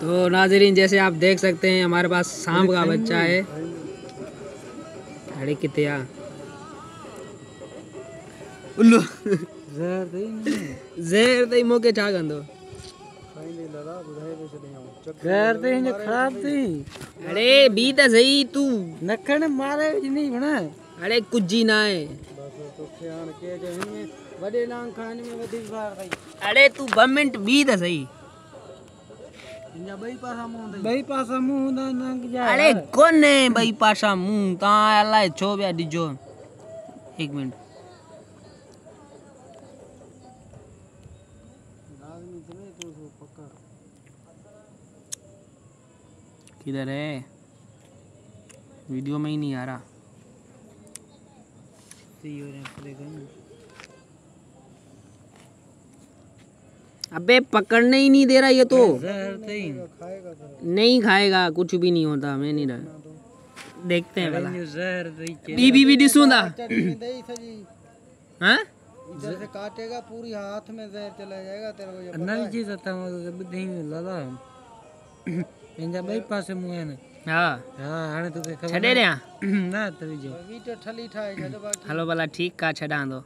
तो नाजरीन जैसे आप देख सकते हैं हमारे पास सांप का बच्चा है। अरे कितया। उल्लू। ज़हर दे ज़हर तई मौके छा कंदो ज़हर दे हिन ख़राब थी। अरे बी त सही तू। नखण मारे नहीं बना। अरे कुझी ना आहे बस तोखे हाणे के जो ज़हर अथई अरे तू मिंट बी त सही। पासा मुंहुं अथई ॿई पासा मुंहुं हूंदा नंग जा। अरे कोन्हे ॿई पासा मुंहुं तव्हां अलाए छो पिया ॾिजो हिकु मिंट आदमी चले तो उसको पकड़ किधर है? वीडियो में ही नहीं आ रहा ती हो रहे पड़ेगा ना अबे पकड़ने ही नहीं दे रहा ये तो। नहीं खाएगा कुछ भी नहीं होता मैं नहीं रहा। देखते हैं भला। ज़हर दई के। बी बी बी ॾिसूं था चटनी दई सजी हाँ? इधर काटेगा पूरी हाथ में जहर चला जाएगा तेरे को ये पता नवी चीज़ था मुझे बुद्धि में लाला पंहिंजा ॿई पासे मुंहुं आहिनि हाँ। हा तोखे ख़बर छॾे ॾियाँ न त विझो वीडियो ठली ठाहे छॾ बाक़ी हलो भला ठीकु आहे छॾां थो